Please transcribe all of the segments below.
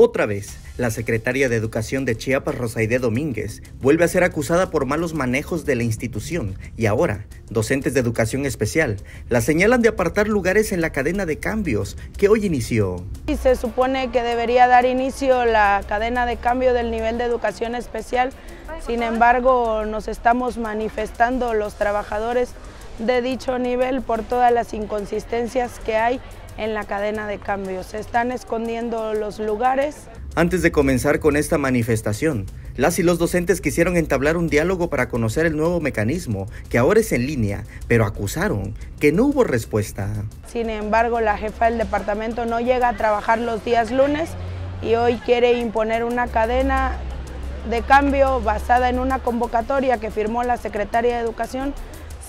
Otra vez, la secretaria de Educación de Chiapas, Rosaide Domínguez, vuelve a ser acusada por malos manejos de la institución y ahora, docentes de educación especial, la señalan de apartar lugares en la cadena de cambios que hoy inició. Y se supone que debería dar inicio la cadena de cambio del nivel de educación especial, sin embargo nos estamos manifestando los trabajadores de dicho nivel por todas las inconsistencias que hay en la cadena de cambio. Se están escondiendo los lugares. Antes de comenzar con esta manifestación, las y los docentes quisieron entablar un diálogo para conocer el nuevo mecanismo, que ahora es en línea, pero acusaron que no hubo respuesta. Sin embargo, la jefa del departamento no llega a trabajar los días lunes y hoy quiere imponer una cadena de cambio basada en una convocatoria que firmó la secretaria de Educación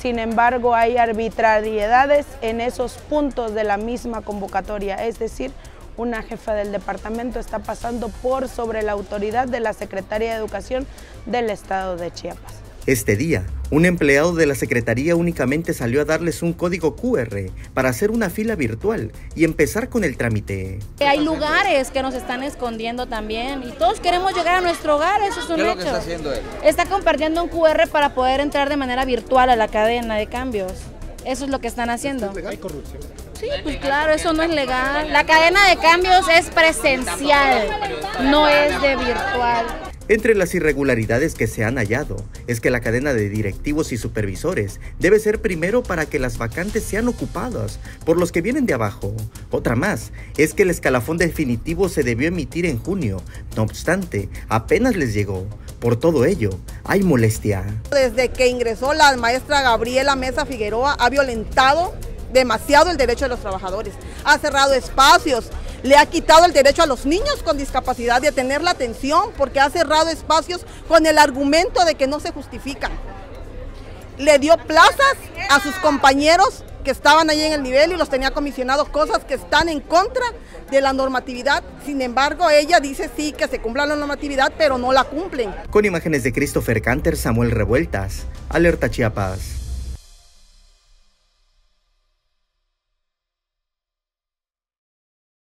sin embargo, hay arbitrariedades en esos puntos de la misma convocatoria, es decir, una jefa del departamento está pasando por sobre la autoridad de la Secretaría de Educación del Estado de Chiapas. Este día, un empleado de la Secretaría únicamente salió a darles un código QR para hacer una fila virtual y empezar con el trámite. Hay lugares que nos están escondiendo también y todos queremos llegar a nuestro hogar, eso es un hecho. está haciendo él? Está compartiendo un QR para poder entrar de manera virtual a la cadena de cambios. Eso es lo que están haciendo. ¿Hay corrupción? Sí, pues claro, eso no es legal. La cadena de cambios es presencial, no es de virtual. Entre las irregularidades que se han hallado es que la cadena de directivos y supervisores debe ser primero para que las vacantes sean ocupadas por los que vienen de abajo. Otra más es que el escalafón definitivo se debió emitir en junio, no obstante, apenas les llegó. Por todo ello, hay molestia. Desde que ingresó la maestra Gabriela Mesa Figueroa ha violentado demasiado el derecho de los trabajadores, ha cerrado espacios, le ha quitado el derecho a los niños con discapacidad de tener la atención porque ha cerrado espacios con el argumento de que no se justifican. Le dio plazas a sus compañeros que estaban ahí en el nivel y los tenía comisionados, cosas que están en contra de la normatividad. Sin embargo, ella dice sí que se cumpla la normatividad, pero no la cumplen. Con imágenes de Christopher Canter, Samuel Revueltas, Alerta Chiapas.